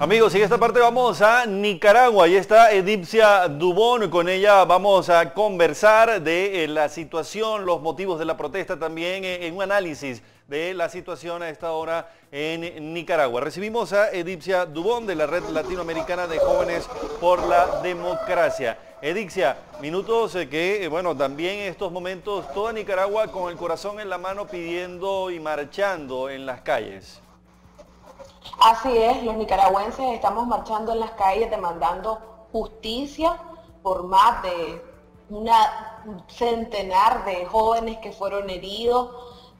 Amigos, en esta parte vamos a Nicaragua. Ahí está Edipcia Dubón. Con ella vamos a conversar de eh, la situación, los motivos de la protesta, también eh, en un análisis de la situación a esta hora en Nicaragua. Recibimos a Edipcia Dubón de la Red Latinoamericana de Jóvenes por la Democracia. Edipcia, minutos eh, que, bueno, también en estos momentos toda Nicaragua con el corazón en la mano pidiendo y marchando en las calles. Así es, los nicaragüenses estamos marchando en las calles demandando justicia por más de una centenar de jóvenes que fueron heridos,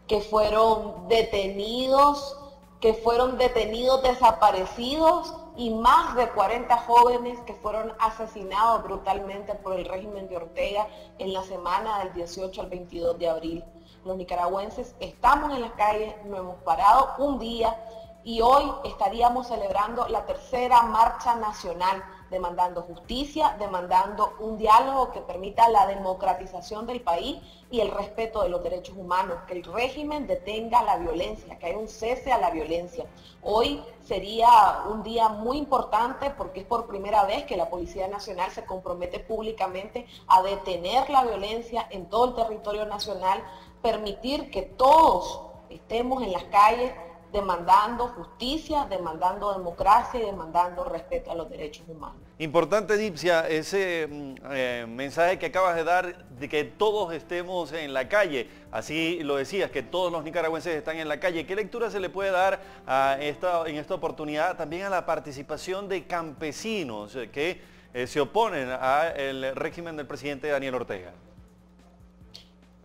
que fueron detenidos, que fueron detenidos desaparecidos y más de 40 jóvenes que fueron asesinados brutalmente por el régimen de Ortega en la semana del 18 al 22 de abril. Los nicaragüenses estamos en las calles, no hemos parado un día y hoy estaríamos celebrando la tercera marcha nacional demandando justicia, demandando un diálogo que permita la democratización del país y el respeto de los derechos humanos, que el régimen detenga la violencia, que haya un cese a la violencia. Hoy sería un día muy importante porque es por primera vez que la Policía Nacional se compromete públicamente a detener la violencia en todo el territorio nacional, permitir que todos estemos en las calles demandando justicia, demandando democracia y demandando respeto a los derechos humanos. Importante, Dipsia, ese mm, eh, mensaje que acabas de dar de que todos estemos en la calle, así lo decías, que todos los nicaragüenses están en la calle. ¿Qué lectura se le puede dar a esta, en esta oportunidad también a la participación de campesinos que eh, se oponen al régimen del presidente Daniel Ortega?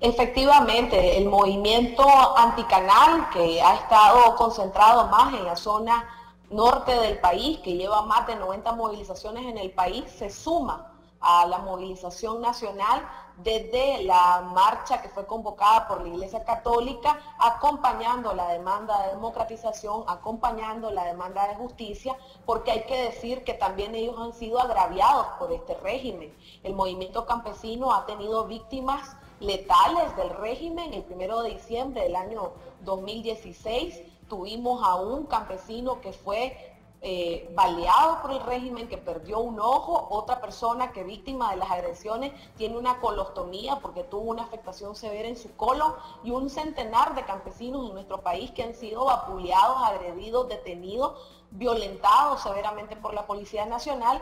Efectivamente, el movimiento anticanal que ha estado concentrado más en la zona norte del país, que lleva más de 90 movilizaciones en el país, se suma a la movilización nacional desde la marcha que fue convocada por la Iglesia Católica, acompañando la demanda de democratización, acompañando la demanda de justicia, porque hay que decir que también ellos han sido agraviados por este régimen. El movimiento campesino ha tenido víctimas letales del régimen. El primero de diciembre del año 2016 tuvimos a un campesino que fue eh, baleado por el régimen, que perdió un ojo, otra persona que víctima de las agresiones tiene una colostomía porque tuvo una afectación severa en su colon. Y un centenar de campesinos en nuestro país que han sido vapuleados, agredidos, detenidos, violentados severamente por la Policía Nacional,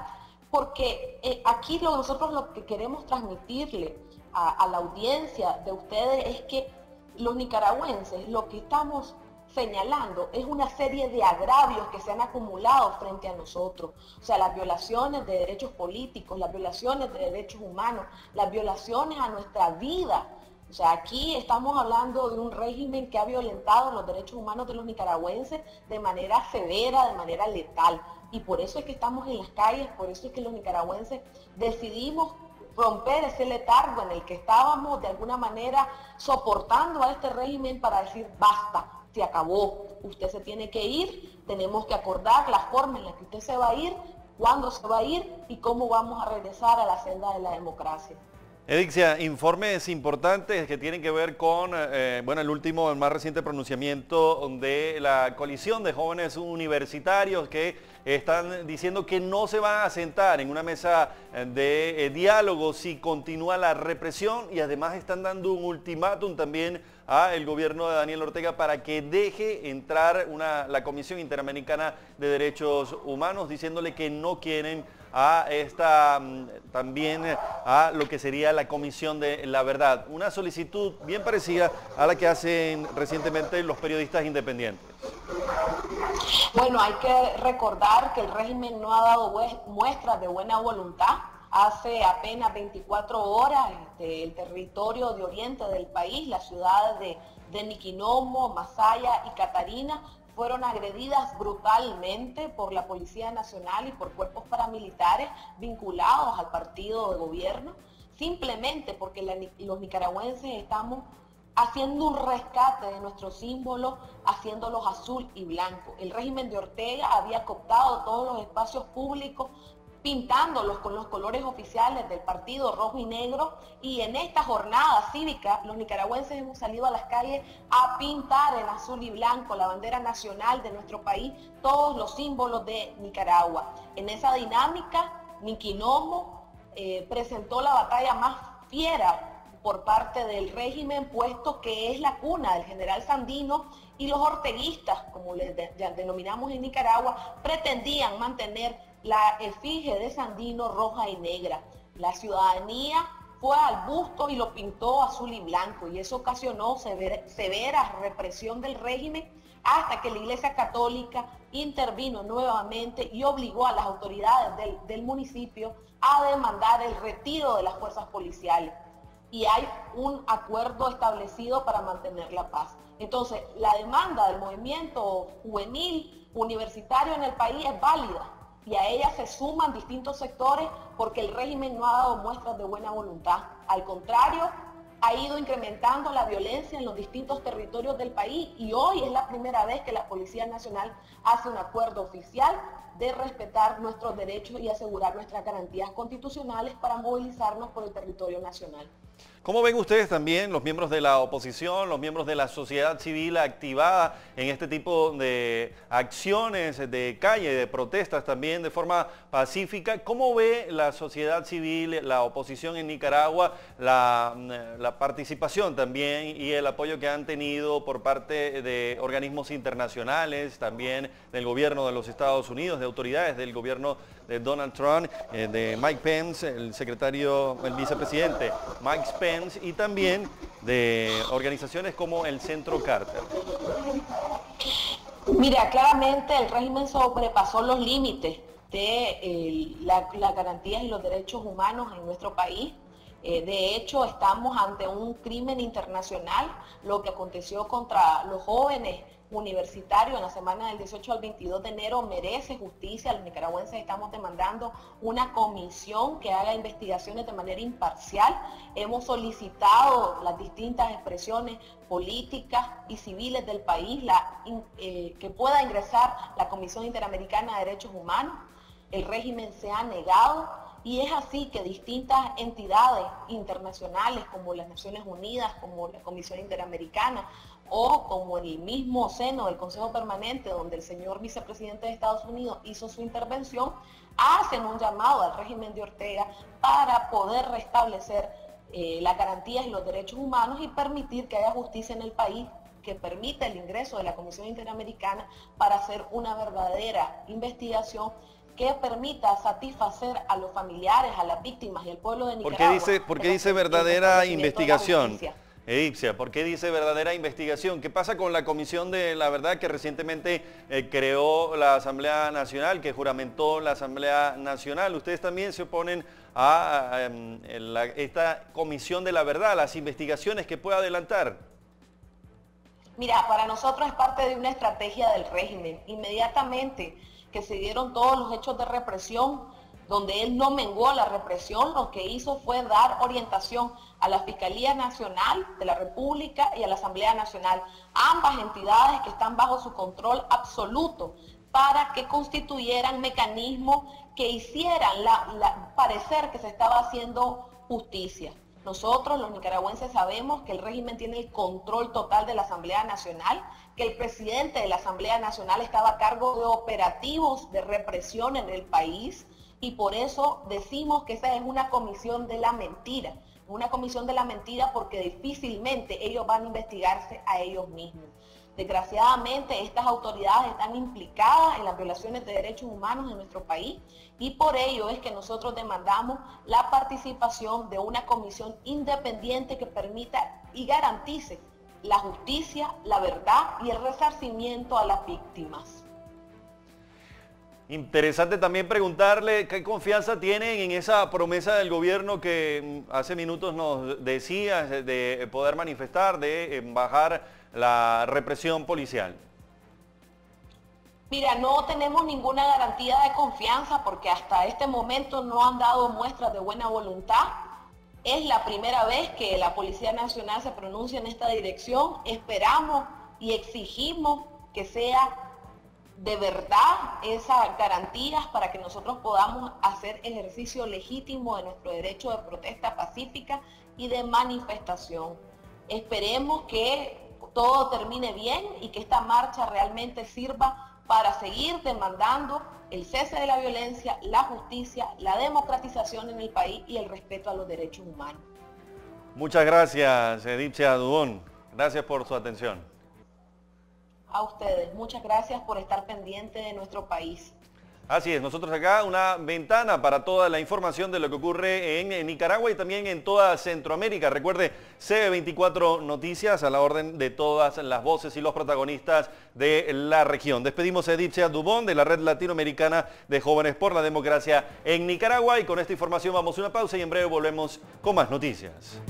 porque eh, aquí nosotros lo que queremos transmitirle a, la audiencia de ustedes es que los nicaragüenses lo que estamos señalando es una serie de agravios que se han acumulado frente a nosotros. O sea, las violaciones de derechos políticos, las violaciones de derechos humanos, las violaciones a nuestra vida. O sea, aquí estamos hablando de un régimen que ha violentado los derechos humanos de los nicaragüenses de manera severa, de manera letal. Y por eso es que estamos en las calles, por eso es que los nicaragüenses decidimos romper ese letargo en el que estábamos de alguna manera soportando a este régimen para decir basta, se acabó, usted se tiene que ir, tenemos que acordar la forma en la que usted se va a ir, cuándo se va a ir y cómo vamos a regresar a la senda de la democracia. Edixia, informes importantes que tienen que ver con, eh, bueno, el último, el más reciente pronunciamiento de la coalición de jóvenes universitarios que están diciendo que no se van a sentar en una mesa eh, de eh, diálogo si continúa la represión y además están dando un ultimátum también al gobierno de Daniel Ortega para que deje entrar una, la Comisión Interamericana de Derechos Humanos diciéndole que no quieren a esta mm, también a lo que sería la Comisión de la Verdad. Una solicitud bien parecida a la que hacen recientemente los periodistas independientes. Bueno, hay que recordar que el régimen no ha dado muestras de buena voluntad. Hace apenas 24 horas este, el territorio de oriente del país, las ciudades de, de Niquinomo, Masaya y Catarina fueron agredidas brutalmente por la Policía Nacional y por cuerpos paramilitares vinculados al partido de gobierno, simplemente porque los nicaragüenses estamos haciendo un rescate de nuestros símbolos, haciéndolos azul y blanco. El régimen de Ortega había cooptado todos los espacios públicos pintándolos con los colores oficiales del partido rojo y negro. Y en esta jornada cívica, los nicaragüenses hemos salido a las calles a pintar en azul y blanco la bandera nacional de nuestro país, todos los símbolos de Nicaragua. En esa dinámica, Niquinomo eh, presentó la batalla más fiera por parte del régimen, puesto que es la cuna del general Sandino y los orteguistas, como les denominamos en Nicaragua, pretendían mantener la efigie de Sandino roja y negra. La ciudadanía fue al busto y lo pintó azul y blanco y eso ocasionó severa represión del régimen hasta que la Iglesia Católica intervino nuevamente y obligó a las autoridades del, del municipio a demandar el retiro de las fuerzas policiales. Y hay un acuerdo establecido para mantener la paz. Entonces, la demanda del movimiento juvenil universitario en el país es válida y a ella se suman distintos sectores porque el régimen no ha dado muestras de buena voluntad. Al contrario, ha ido incrementando la violencia en los distintos territorios del país y hoy es la primera vez que la Policía Nacional hace un acuerdo oficial de respetar nuestros derechos y asegurar nuestras garantías constitucionales para movilizarnos por el territorio nacional. ¿Cómo ven ustedes también los miembros de la oposición, los miembros de la sociedad civil activada en este tipo de acciones de calle, de protestas también de forma pacífica? ¿Cómo ve la sociedad civil, la oposición en Nicaragua, la, la participación también y el apoyo que han tenido por parte de organismos internacionales, también del gobierno de los Estados Unidos, de autoridades del gobierno de Donald Trump, eh, de Mike Pence, el secretario, el vicepresidente Mike Pence y también de organizaciones como el Centro Carter. Mira, claramente el régimen sobrepasó los límites de las garantías y los derechos humanos en nuestro país. Eh, de hecho, estamos ante un crimen internacional, lo que aconteció contra los jóvenes universitario en la semana del 18 al 22 de enero merece justicia. Los nicaragüenses estamos demandando una comisión que haga investigaciones de manera imparcial. Hemos solicitado las distintas expresiones políticas y civiles del país eh, que pueda ingresar la Comisión Interamericana de Derechos Humanos. El régimen se ha negado y es así que distintas entidades internacionales como las Naciones Unidas, como la Comisión Interamericana o como el mismo seno del Consejo Permanente donde el señor vicepresidente de Estados Unidos hizo su intervención, hacen un llamado al régimen de Ortega para poder restablecer eh, las garantías y los derechos humanos y permitir que haya justicia en el país que permita el ingreso de la Comisión Interamericana para hacer una verdadera investigación que permita satisfacer a los familiares, a las víctimas y al pueblo de Nicaragua. ¿Por qué dice, por qué dice verdadera investigación? Edipcia, ¿por qué dice verdadera investigación? ¿Qué pasa con la Comisión de la Verdad que recientemente eh, creó la Asamblea Nacional, que juramentó la Asamblea Nacional? Ustedes también se oponen a, em, esta Comisión de la Verdad, las investigaciones que pueda adelantar. Mira, para nosotros es parte de una estrategia del régimen. Inmediatamente que se dieron todos los hechos de represión, donde él no menguó la represión, lo que hizo fue dar orientación a la Fiscalía Nacional de la República y a la Asamblea Nacional, ambas entidades que están bajo su control absoluto, para que constituyeran mecanismos que hicieran parecer que se estaba haciendo justicia. Nosotros, los nicaragüenses, sabemos que el régimen tiene el control total de la Asamblea Nacional, que el presidente de la Asamblea Nacional estaba a cargo de operativos de represión en el país y por eso decimos que esa es una comisión de la mentira. Una comisión de la mentira porque difícilmente ellos van a investigarse a ellos mismos. Desgraciadamente, estas autoridades están implicadas en las violaciones de derechos humanos en nuestro país y por ello es que nosotros demandamos la participación de una comisión independiente que permita y garantice la justicia, la verdad y el resarcimiento a las víctimas. Interesante también preguntarle qué confianza tienen en esa promesa del gobierno que mm, hace minutos nos decía de poder manifestar, de bajar la represión policial? Mira, no tenemos ninguna garantía de confianza porque hasta este momento no han dado muestras de buena voluntad. Es la primera vez que la Policía Nacional se pronuncia en esta dirección. Esperamos y exigimos que sea de verdad esas garantías para que nosotros podamos hacer ejercicio legítimo de nuestro derecho de protesta pacífica y de manifestación. Esperemos que todo termine bien y que esta marcha realmente sirva para seguir demandando el cese de la violencia, la justicia, la democratización en el país y el respeto a los derechos humanos. Muchas gracias, Edipcia Dubón. Gracias por su atención a ustedes. Muchas gracias por estar pendiente de nuestro país. Así es, nosotros acá una ventana para toda la información de lo que ocurre en, Nicaragua y también en toda Centroamérica. Recuerde, CB24 Noticias a la orden de todas las voces y los protagonistas de la región. Despedimos a Edith Dubón de la Red Latinoamericana de Jóvenes por la Democracia en Nicaragua y con esta información vamos a una pausa y en breve volvemos con más noticias.